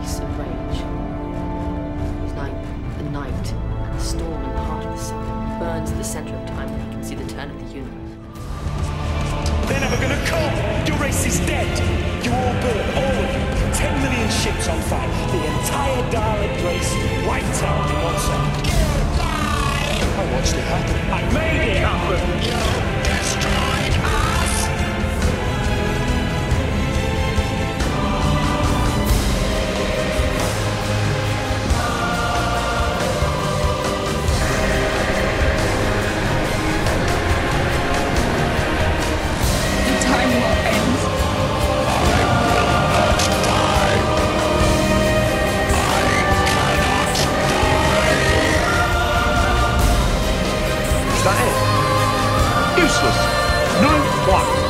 and rage. Night, the night, and the storm in the heart of the sun burns at the center of time where you can see the turn of the universe. They're never gonna come! Your race is dead! You all burn, all of you! Ten million ships on fire! The entire Dalek race wiped out in one second! Goodbye! I watched it happen. I made! Useless. No one.